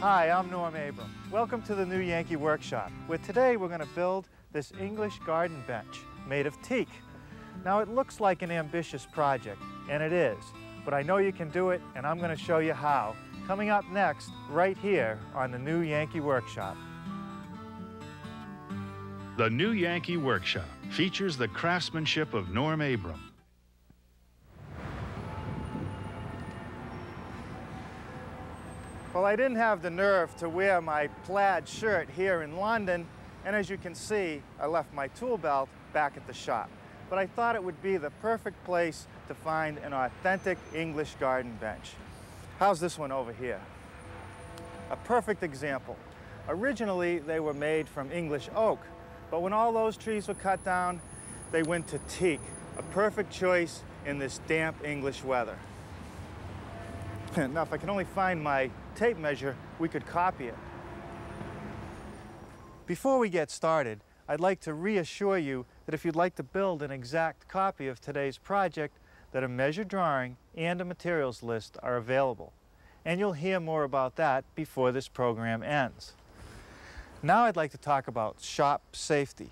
Hi, I'm Norm Abram. Welcome to the new Yankee Workshop, where today we're going to build this English garden bench made of teak. Now it looks like an ambitious project, and it is, but I know you can do it, and I'm going to show you how, coming up next, right here on the new Yankee Workshop. The new Yankee Workshop features the craftsmanship of Norm Abram. Well, I didn't have the nerve to wear my plaid shirt here in London, and as you can see, I left my tool belt back at the shop. But I thought it would be the perfect place to find an authentic English garden bench. How's this one over here? A perfect example. Originally, they were made from English oak, but when all those trees were cut down, they went to teak, a perfect choice in this damp English weather. now, if I can only find my tape measure, we could copy it. Before we get started, I'd like to reassure you that if you'd like to build an exact copy of today's project, that a measure drawing and a materials list are available. And you'll hear more about that before this program ends. Now I'd like to talk about shop safety.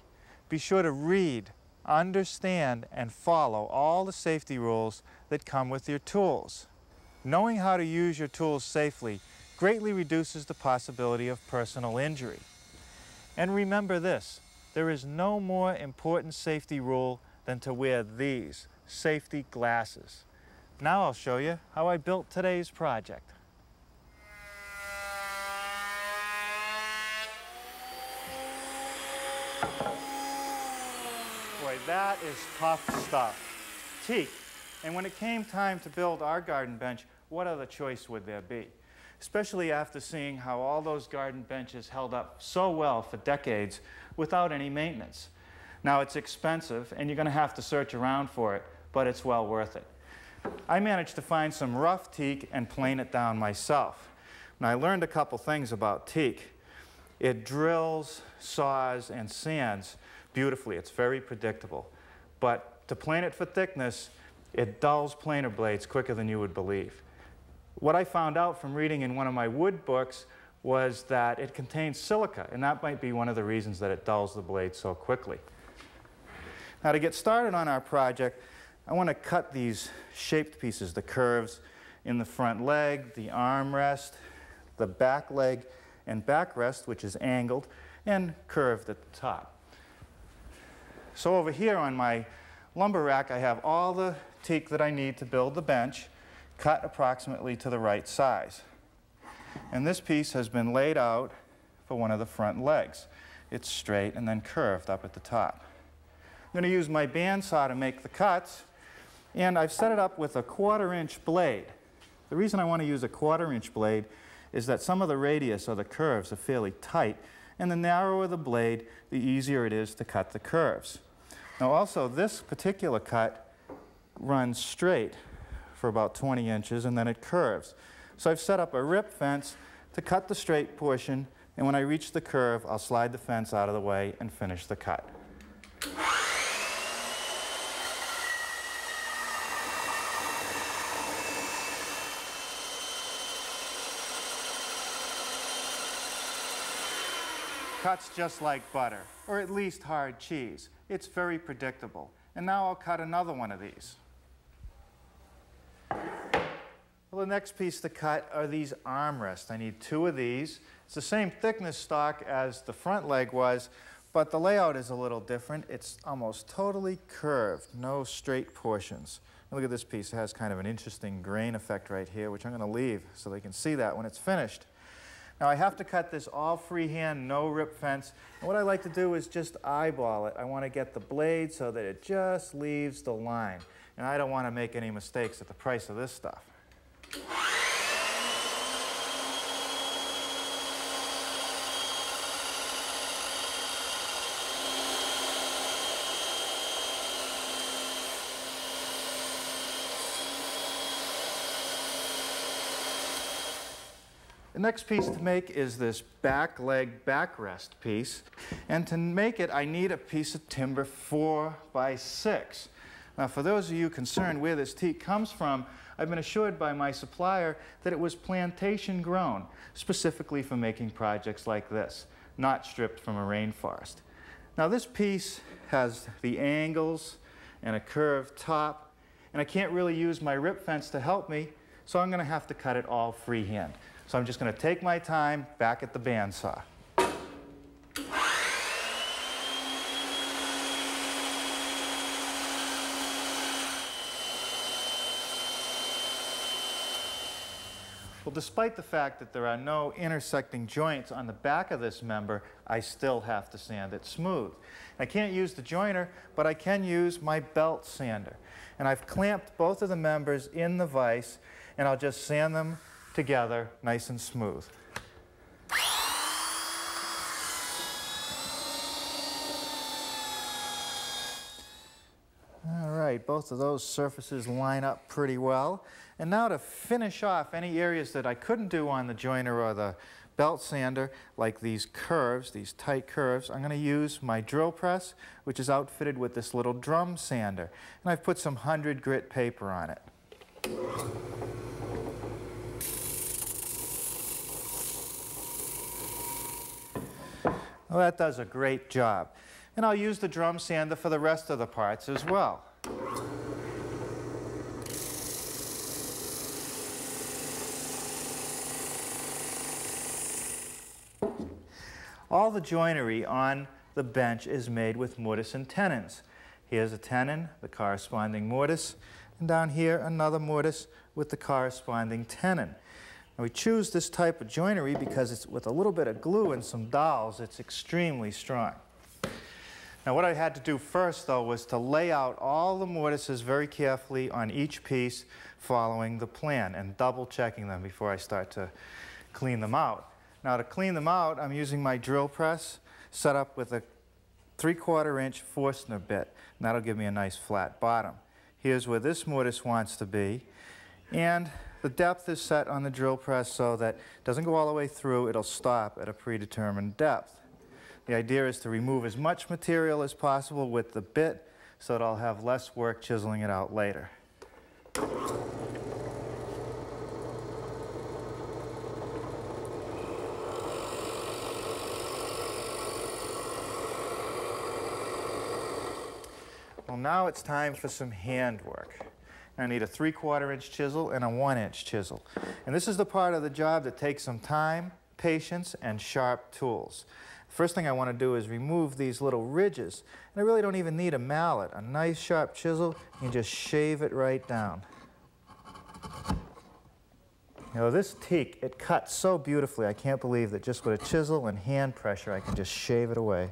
Be sure to read, understand, and follow all the safety rules that come with your tools. Knowing how to use your tools safely greatly reduces the possibility of personal injury. And remember this, there is no more important safety rule than to wear these safety glasses. Now I'll show you how I built today's project. Boy, that is tough stuff. Teak. And when it came time to build our garden bench, what other choice would there be? especially after seeing how all those garden benches held up so well for decades without any maintenance. Now it's expensive and you're going to have to search around for it, but it's well worth it. I managed to find some rough teak and plane it down myself. Now I learned a couple things about teak. It drills, saws, and sands beautifully. It's very predictable. But to plane it for thickness, it dulls planer blades quicker than you would believe. What I found out from reading in one of my wood books was that it contains silica, and that might be one of the reasons that it dulls the blade so quickly. Now to get started on our project, I want to cut these shaped pieces, the curves in the front leg, the armrest, the back leg and backrest, which is angled, and curved at the top. So over here on my lumber rack, I have all the teak that I need to build the bench cut approximately to the right size. And this piece has been laid out for one of the front legs. It's straight and then curved up at the top. I'm going to use my bandsaw to make the cuts, and I've set it up with a quarter inch blade. The reason I want to use a quarter inch blade is that some of the radius or the curves are fairly tight, and the narrower the blade, the easier it is to cut the curves. Now also, this particular cut runs straight, for about 20 inches and then it curves. So I've set up a rip fence to cut the straight portion and when I reach the curve I'll slide the fence out of the way and finish the cut. Cuts just like butter, or at least hard cheese. It's very predictable. And now I'll cut another one of these. Well, the next piece to cut are these armrests. I need two of these. It's the same thickness stock as the front leg was, but the layout is a little different. It's almost totally curved, no straight portions. And Look at this piece. It has kind of an interesting grain effect right here, which I'm going to leave so they can see that when it's finished. Now I have to cut this all freehand, no rip fence. And what I like to do is just eyeball it. I want to get the blade so that it just leaves the line. And I don't want to make any mistakes at the price of this stuff. The next piece to make is this back leg backrest piece. And to make it, I need a piece of timber four by six. Now, for those of you concerned where this teak comes from, I've been assured by my supplier that it was plantation grown, specifically for making projects like this, not stripped from a rainforest. Now this piece has the angles and a curved top, and I can't really use my rip fence to help me, so I'm going to have to cut it all freehand. So I'm just going to take my time back at the bandsaw. Well, despite the fact that there are no intersecting joints on the back of this member, I still have to sand it smooth. I can't use the jointer, but I can use my belt sander. And I've clamped both of the members in the vise, and I'll just sand them together nice and smooth. Right, both of those surfaces line up pretty well. And now to finish off any areas that I couldn't do on the jointer or the belt sander, like these curves, these tight curves, I'm going to use my drill press, which is outfitted with this little drum sander. And I've put some 100 grit paper on it. Well, that does a great job. And I'll use the drum sander for the rest of the parts as well. All the joinery on the bench is made with mortise and tenons. Here's a tenon, the corresponding mortise, and down here another mortise with the corresponding tenon. We choose this type of joinery because it's with a little bit of glue and some dowels, it's extremely strong. Now what I had to do first though was to lay out all the mortises very carefully on each piece following the plan and double checking them before I start to clean them out. Now to clean them out, I'm using my drill press set up with a 3 quarter inch Forstner bit, and that'll give me a nice flat bottom. Here's where this mortise wants to be, and the depth is set on the drill press so that it doesn't go all the way through, it'll stop at a predetermined depth. The idea is to remove as much material as possible with the bit so that I'll have less work chiseling it out later. Well, now it's time for some handwork. I need a 3 quarter inch chisel and a 1 inch chisel. And this is the part of the job that takes some time, patience, and sharp tools. First thing I want to do is remove these little ridges. And I really don't even need a mallet. A nice sharp chisel, you can just shave it right down. You know, this teak, it cuts so beautifully. I can't believe that just with a chisel and hand pressure, I can just shave it away.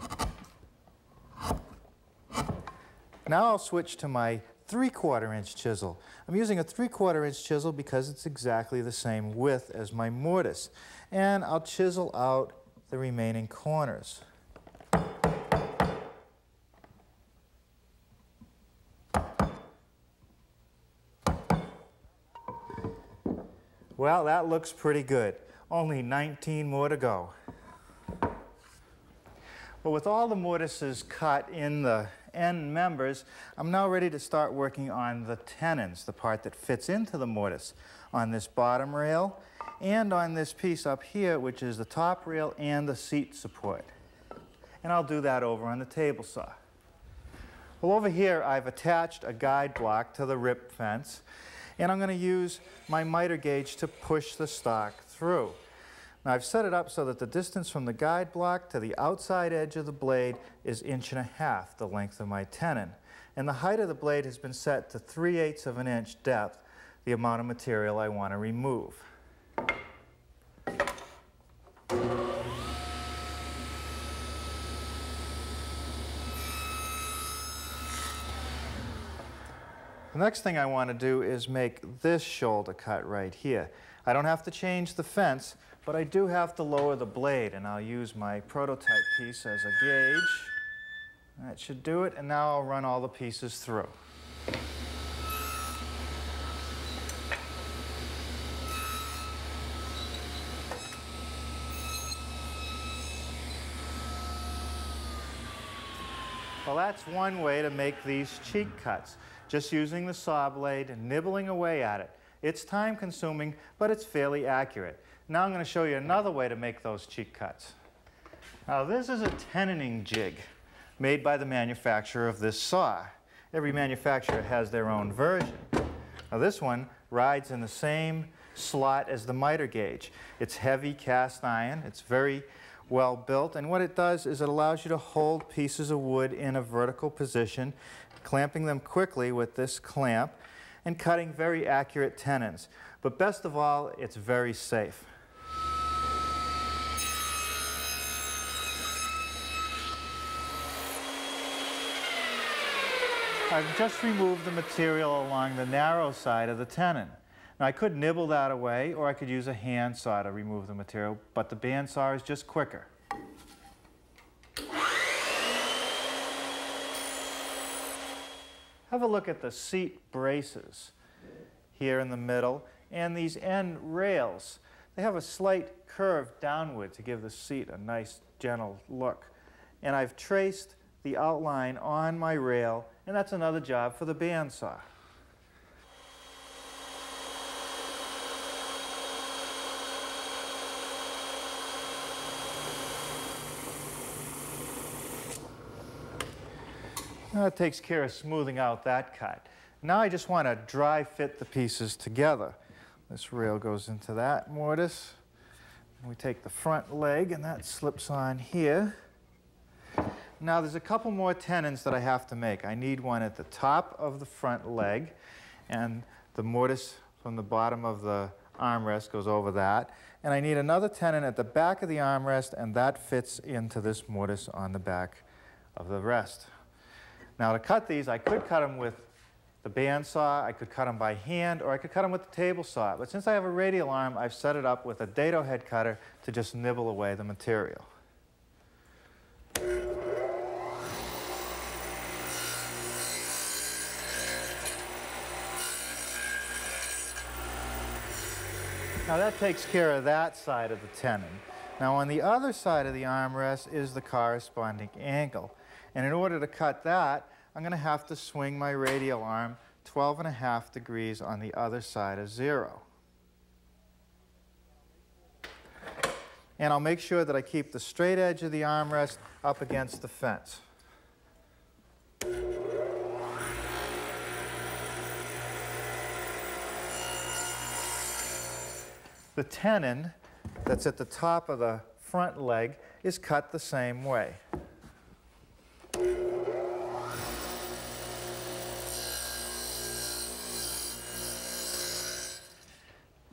Now I'll switch to my 3 quarter inch chisel. I'm using a 3 quarter inch chisel because it's exactly the same width as my mortise. And I'll chisel out the remaining corners. Well, that looks pretty good. Only 19 more to go. Well, with all the mortises cut in the end members, I'm now ready to start working on the tenons, the part that fits into the mortise, on this bottom rail and on this piece up here, which is the top rail and the seat support. And I'll do that over on the table saw. Well, over here, I've attached a guide block to the rip fence, and I'm going to use my miter gauge to push the stock through. Now I've set it up so that the distance from the guide block to the outside edge of the blade is inch and a half, the length of my tenon. And the height of the blade has been set to 3 eighths of an inch depth, the amount of material I want to remove. The next thing I want to do is make this shoulder cut right here. I don't have to change the fence, but I do have to lower the blade, and I'll use my prototype piece as a gauge. That should do it, and now I'll run all the pieces through. Well, that's one way to make these cheek cuts, just using the saw blade and nibbling away at it. It's time consuming, but it's fairly accurate. Now I'm going to show you another way to make those cheek cuts. Now this is a tenoning jig made by the manufacturer of this saw. Every manufacturer has their own version. Now this one rides in the same slot as the miter gauge. It's heavy cast iron, it's very well built, and what it does is it allows you to hold pieces of wood in a vertical position, clamping them quickly with this clamp, and cutting very accurate tenons. But best of all, it's very safe. I've just removed the material along the narrow side of the tenon. Now I could nibble that away or I could use a hand saw to remove the material, but the bandsaw is just quicker. Have a look at the seat braces here in the middle and these end rails. They have a slight curve downward to give the seat a nice gentle look. And I've traced the outline on my rail and that's another job for the bandsaw. That takes care of smoothing out that cut. Now I just want to dry fit the pieces together. This rail goes into that mortise. We take the front leg and that slips on here. Now there's a couple more tenons that I have to make. I need one at the top of the front leg and the mortise from the bottom of the armrest goes over that. And I need another tenon at the back of the armrest and that fits into this mortise on the back of the rest. Now to cut these, I could cut them with the bandsaw, I could cut them by hand, or I could cut them with the table saw. But since I have a radial arm, I've set it up with a dado head cutter to just nibble away the material. Now that takes care of that side of the tenon. Now on the other side of the armrest is the corresponding angle. And in order to cut that, I'm going to have to swing my radial arm 12 and a half degrees on the other side of zero. And I'll make sure that I keep the straight edge of the armrest up against the fence. The tenon that's at the top of the front leg is cut the same way.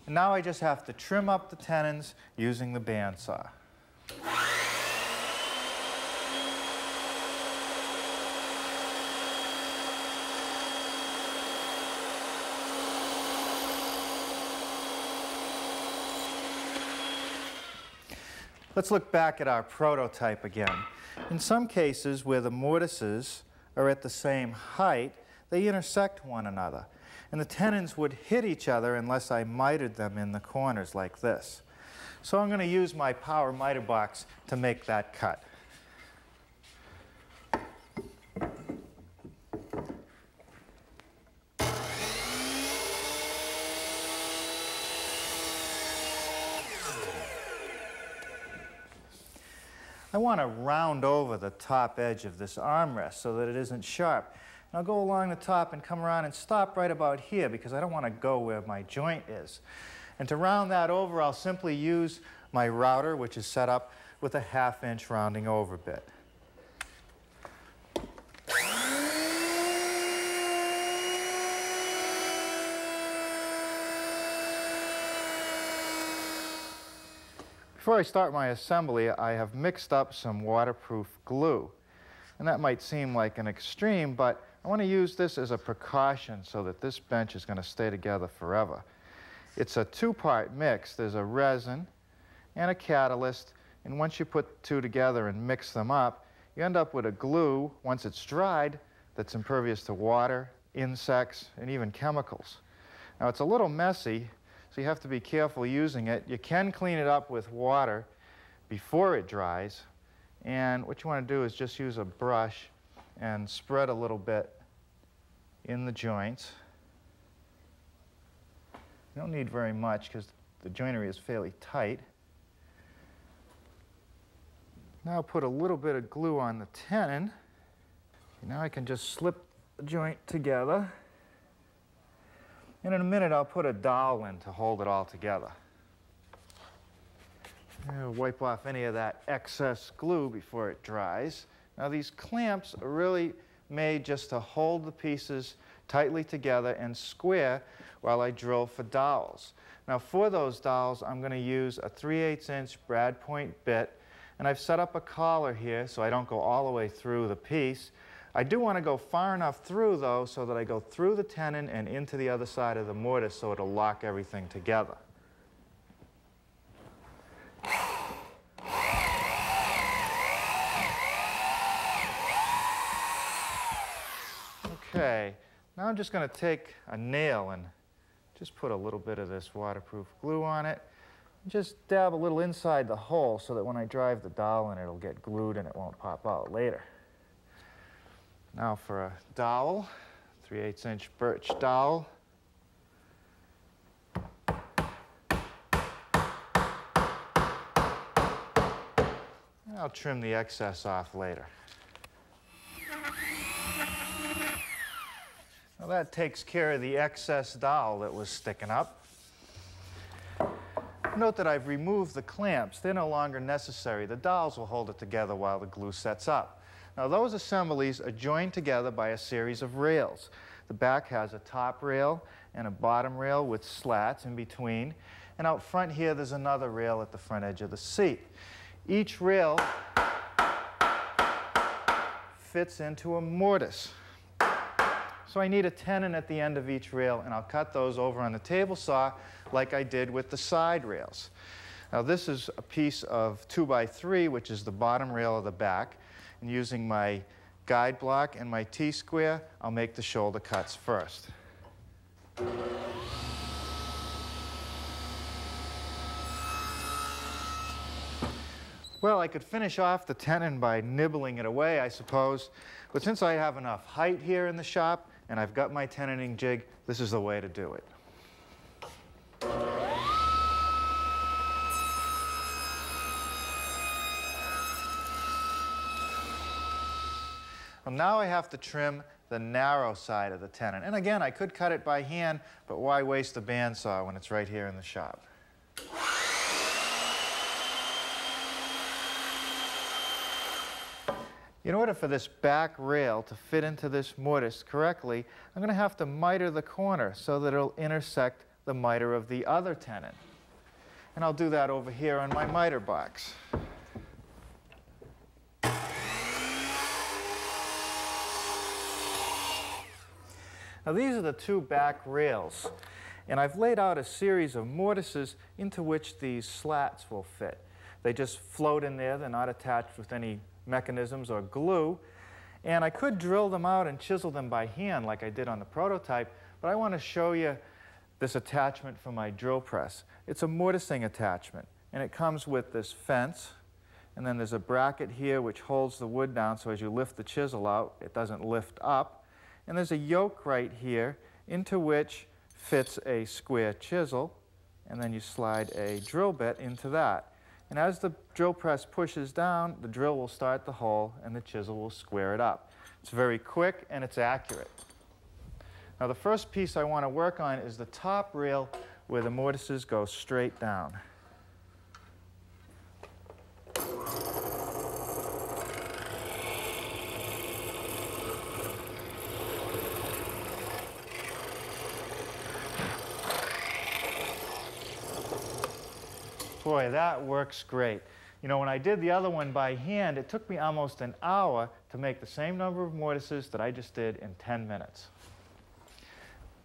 Now I just have to trim up the tenons using the bandsaw. Let's look back at our prototype again. In some cases where the mortises are at the same height, they intersect one another and the tenons would hit each other unless I mitered them in the corners like this. So I'm going to use my power miter box to make that cut. I want to round over the top edge of this armrest so that it isn't sharp. And I'll go along the top and come around and stop right about here because I don't want to go where my joint is. And to round that over, I'll simply use my router, which is set up with a half inch rounding over bit. Before I start my assembly, I have mixed up some waterproof glue. And that might seem like an extreme, but I want to use this as a precaution so that this bench is going to stay together forever. It's a two-part mix. There's a resin and a catalyst, and once you put two together and mix them up, you end up with a glue, once it's dried, that's impervious to water, insects, and even chemicals. Now, it's a little messy, so you have to be careful using it. You can clean it up with water before it dries, and what you want to do is just use a brush and spread a little bit in the joints. You don't need very much because the joinery is fairly tight. Now put a little bit of glue on the tenon. Now I can just slip the joint together. And in a minute I'll put a dowel in to hold it all together. I'll wipe off any of that excess glue before it dries. Now these clamps are really made just to hold the pieces tightly together and square while I drill for dowels. Now for those dowels, I'm going to use a 3 8 inch brad point bit and I've set up a collar here so I don't go all the way through the piece. I do want to go far enough through though so that I go through the tenon and into the other side of the mortise so it'll lock everything together. Okay, now I'm just going to take a nail and just put a little bit of this waterproof glue on it. Just dab a little inside the hole so that when I drive the dowel in, it'll get glued and it won't pop out later. Now for a dowel, 3 8 inch birch dowel. I'll trim the excess off later. Now that takes care of the excess dowel that was sticking up. Note that I've removed the clamps. They're no longer necessary. The dowels will hold it together while the glue sets up. Now those assemblies are joined together by a series of rails. The back has a top rail and a bottom rail with slats in between. And out front here, there's another rail at the front edge of the seat. Each rail fits into a mortise. So I need a tenon at the end of each rail, and I'll cut those over on the table saw like I did with the side rails. Now this is a piece of 2 by 3 which is the bottom rail of the back. And using my guide block and my T-square, I'll make the shoulder cuts first. Well, I could finish off the tenon by nibbling it away, I suppose. But since I have enough height here in the shop, and I've got my tenoning jig, this is the way to do it. Well, now I have to trim the narrow side of the tenon. And again, I could cut it by hand, but why waste a bandsaw when it's right here in the shop? In order for this back rail to fit into this mortise correctly, I'm going to have to miter the corner so that it'll intersect the miter of the other tenon. And I'll do that over here on my miter box. Now these are the two back rails. And I've laid out a series of mortises into which these slats will fit. They just float in there. They're not attached with any mechanisms or glue. And I could drill them out and chisel them by hand like I did on the prototype, but I want to show you this attachment for my drill press. It's a mortising attachment, and it comes with this fence, and then there's a bracket here which holds the wood down so as you lift the chisel out, it doesn't lift up. And there's a yoke right here into which fits a square chisel, and then you slide a drill bit into that. And as the drill press pushes down, the drill will start the hole and the chisel will square it up. It's very quick and it's accurate. Now the first piece I want to work on is the top rail where the mortises go straight down. Boy, that works great. You know, when I did the other one by hand, it took me almost an hour to make the same number of mortises that I just did in 10 minutes.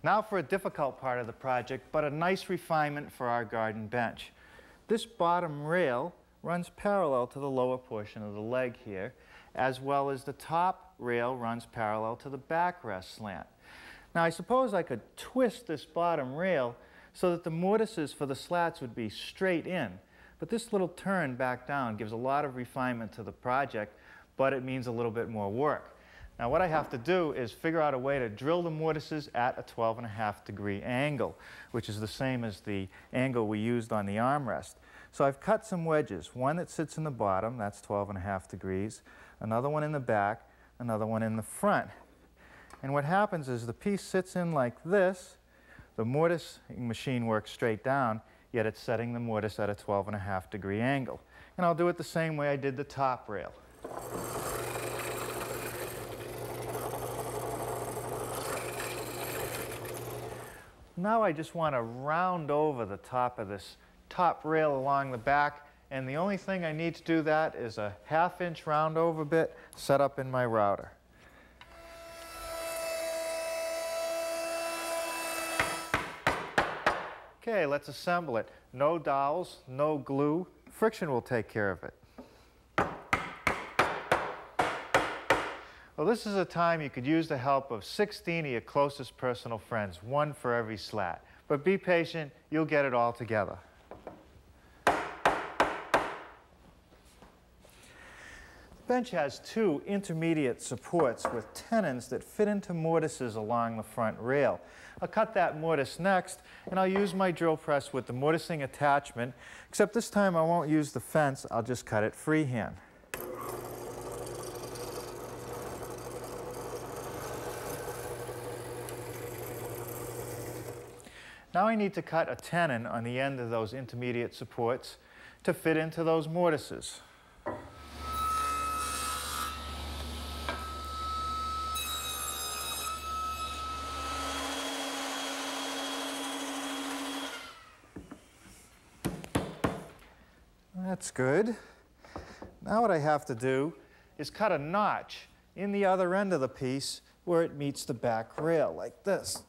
Now for a difficult part of the project, but a nice refinement for our garden bench. This bottom rail runs parallel to the lower portion of the leg here, as well as the top rail runs parallel to the backrest slant. Now I suppose I could twist this bottom rail so that the mortises for the slats would be straight in. But this little turn back down gives a lot of refinement to the project, but it means a little bit more work. Now what I have to do is figure out a way to drill the mortises at a 12 and a half degree angle, which is the same as the angle we used on the armrest. So I've cut some wedges, one that sits in the bottom, that's 12 and a half degrees, another one in the back, another one in the front. And what happens is the piece sits in like this, the mortise machine works straight down, yet it's setting the mortise at a 12 and a half degree angle. And I'll do it the same way I did the top rail. Now I just want to round over the top of this top rail along the back and the only thing I need to do that is a half inch round over bit set up in my router. Okay, let's assemble it. No dowels, no glue. Friction will take care of it. Well, this is a time you could use the help of 16 of your closest personal friends, one for every slat. But be patient, you'll get it all together. Bench has two intermediate supports with tenons that fit into mortises along the front rail. I'll cut that mortise next, and I'll use my drill press with the mortising attachment, except this time I won't use the fence, I'll just cut it freehand. Now I need to cut a tenon on the end of those intermediate supports to fit into those mortises. That's good. Now what I have to do is cut a notch in the other end of the piece where it meets the back rail, like this.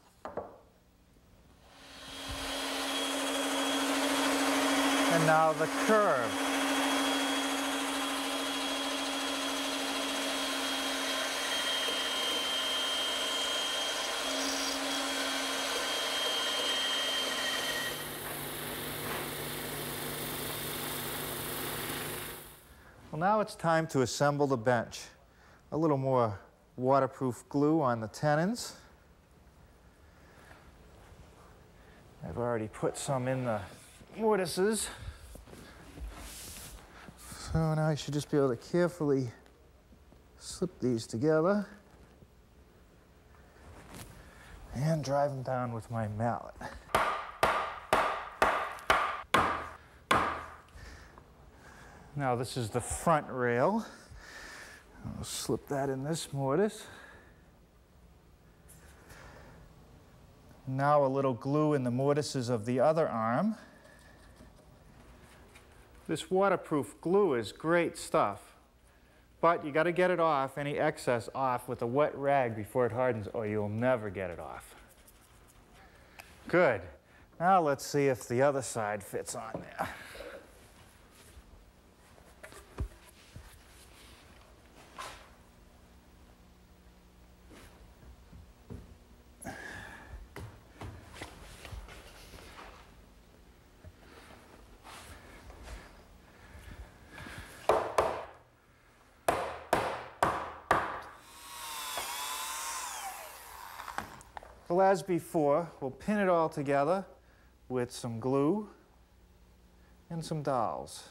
And now the curve. Now it's time to assemble the bench. A little more waterproof glue on the tenons. I've already put some in the mortises. So now I should just be able to carefully slip these together and drive them down with my mallet. Now this is the front rail. I'll slip that in this mortise. Now a little glue in the mortises of the other arm. This waterproof glue is great stuff, but you got to get it off, any excess off with a wet rag before it hardens or you'll never get it off. Good. Now let's see if the other side fits on there. As before, we'll pin it all together with some glue and some dowels.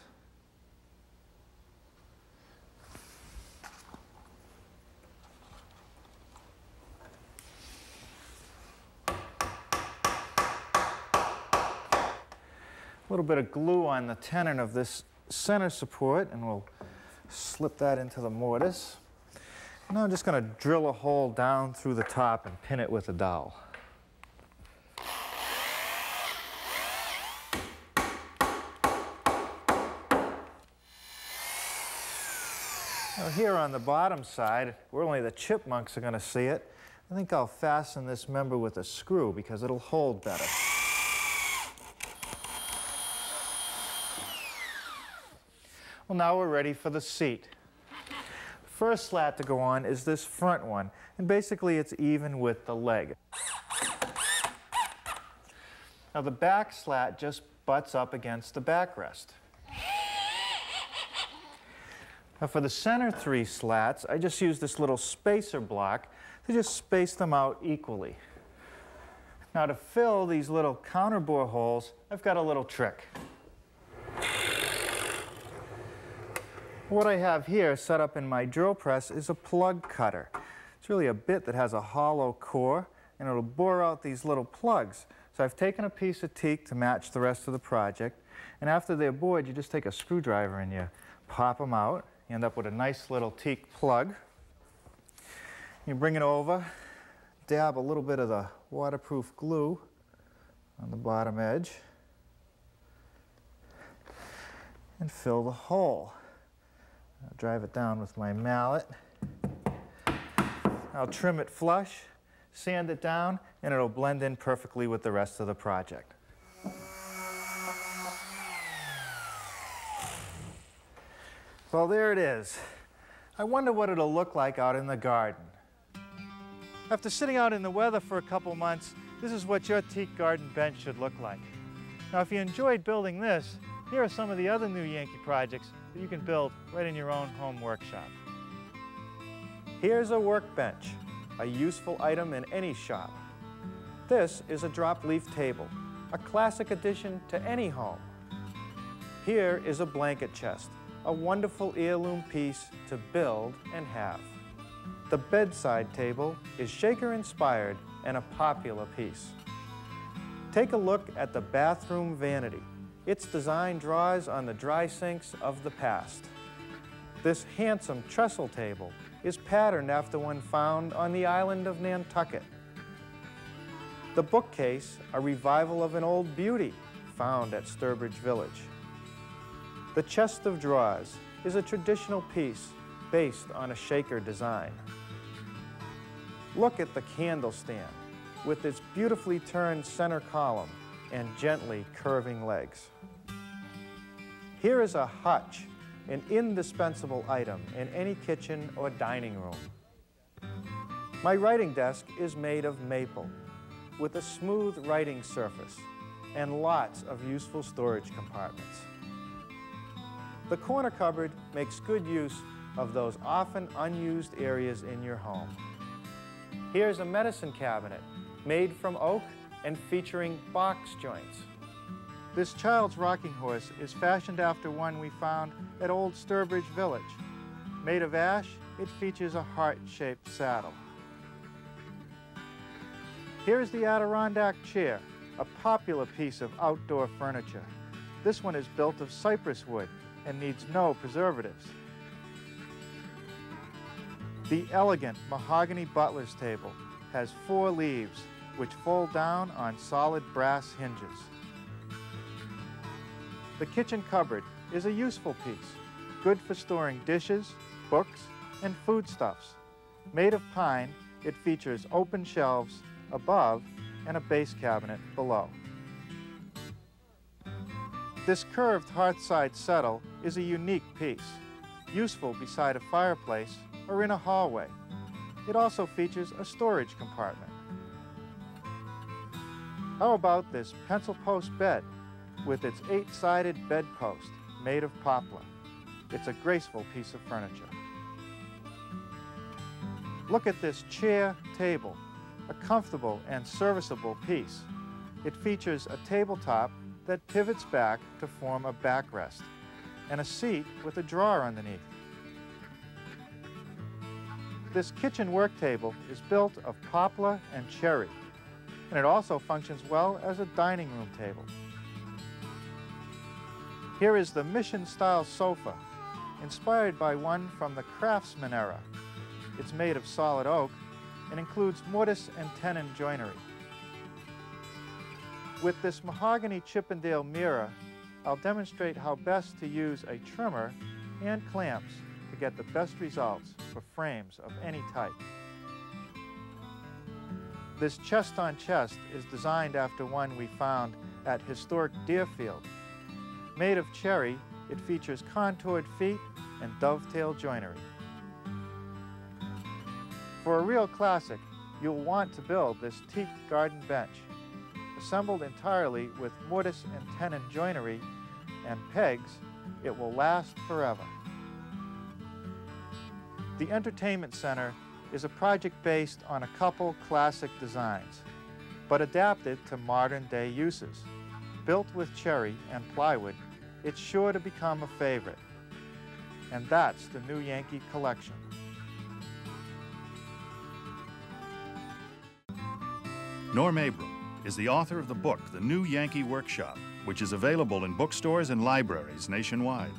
A little bit of glue on the tenon of this center support and we'll slip that into the mortise. Now I'm just going to drill a hole down through the top and pin it with a dowel. Now here on the bottom side, where only the chipmunks are going to see it, I think I'll fasten this member with a screw because it'll hold better. Well, now we're ready for the seat. First slat to go on is this front one, and basically it's even with the leg. Now the back slat just butts up against the backrest. Now for the center three slats, I just use this little spacer block to just space them out equally. Now to fill these little counterbore holes, I've got a little trick. What I have here set up in my drill press is a plug cutter. It's really a bit that has a hollow core and it'll bore out these little plugs. So I've taken a piece of teak to match the rest of the project and after they're bored you just take a screwdriver and you pop them out. You end up with a nice little teak plug. You bring it over, dab a little bit of the waterproof glue on the bottom edge and fill the hole. I'll drive it down with my mallet. I'll trim it flush, sand it down, and it'll blend in perfectly with the rest of the project. Well, there it is. I wonder what it'll look like out in the garden. After sitting out in the weather for a couple months, this is what your teak garden bench should look like. Now, if you enjoyed building this, here are some of the other new Yankee projects that you can build right in your own home workshop. Here's a workbench, a useful item in any shop. This is a drop leaf table, a classic addition to any home. Here is a blanket chest, a wonderful heirloom piece to build and have. The bedside table is Shaker inspired and a popular piece. Take a look at the bathroom vanity. Its design draws on the dry sinks of the past. This handsome trestle table is patterned after one found on the island of Nantucket. The bookcase, a revival of an old beauty found at Sturbridge Village. The chest of drawers is a traditional piece based on a shaker design. Look at the candle stand with its beautifully turned center column and gently curving legs. Here is a hutch, an indispensable item in any kitchen or dining room. My writing desk is made of maple with a smooth writing surface and lots of useful storage compartments. The corner cupboard makes good use of those often unused areas in your home. Here's a medicine cabinet made from oak and featuring box joints. This child's rocking horse is fashioned after one we found at Old Sturbridge Village. Made of ash, it features a heart-shaped saddle. Here's the Adirondack chair, a popular piece of outdoor furniture. This one is built of cypress wood and needs no preservatives. The elegant mahogany butler's table has four leaves which fold down on solid brass hinges. The kitchen cupboard is a useful piece, good for storing dishes, books, and foodstuffs. Made of pine, it features open shelves above and a base cabinet below. This curved hearthside settle is a unique piece, useful beside a fireplace or in a hallway. It also features a storage compartment. How about this pencil post bed with its eight-sided bedpost made of poplar? It's a graceful piece of furniture. Look at this chair table, a comfortable and serviceable piece. It features a tabletop that pivots back to form a backrest and a seat with a drawer underneath. This kitchen work table is built of poplar and cherry, and it also functions well as a dining room table. Here is the mission-style sofa, inspired by one from the Craftsman era. It's made of solid oak and includes mortise and tenon joinery. With this mahogany Chippendale mirror, I'll demonstrate how best to use a trimmer and clamps to get the best results for frames of any type. This chest on chest is designed after one we found at historic Deerfield. Made of cherry, it features contoured feet and dovetail joinery. For a real classic, you'll want to build this teak garden bench. Assembled entirely with mortise and tenon joinery and pegs, it will last forever. The Entertainment Center is a project based on a couple classic designs, but adapted to modern day uses. Built with cherry and plywood, it's sure to become a favorite. And that's the new Yankee collection. Norm Abram is the author of the book The New Yankee Workshop, which is available in bookstores and libraries nationwide.